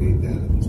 Ain't that it?